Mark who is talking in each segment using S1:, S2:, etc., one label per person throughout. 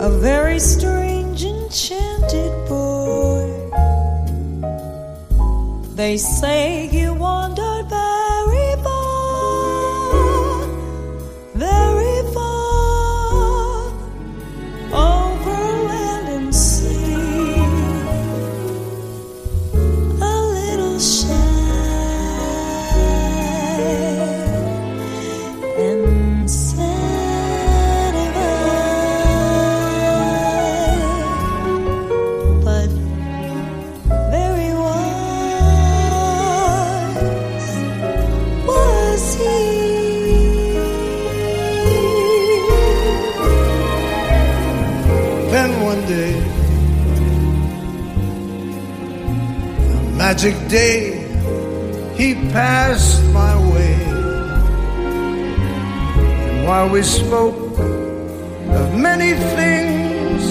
S1: a very strange, enchanted boy. They say he wandered very
S2: magic day, he passed my way. And while we spoke of many things,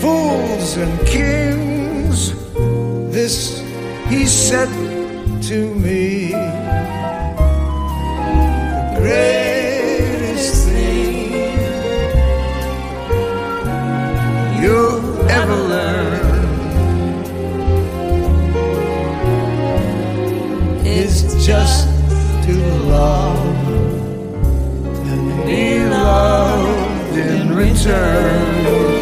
S2: fools and kings, this he said to me. The greatest is just to love and be loved in return.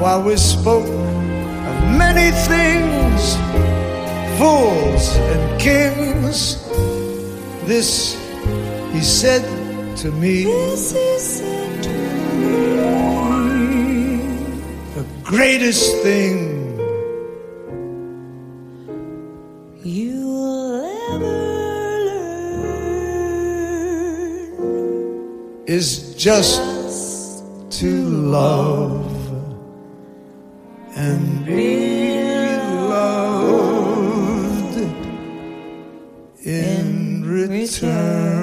S2: While we spoke of many things, fools and kings, this he said to me.
S1: This is it to me.
S2: The greatest thing
S1: You'll ever learn
S2: is just to love and be loved in return.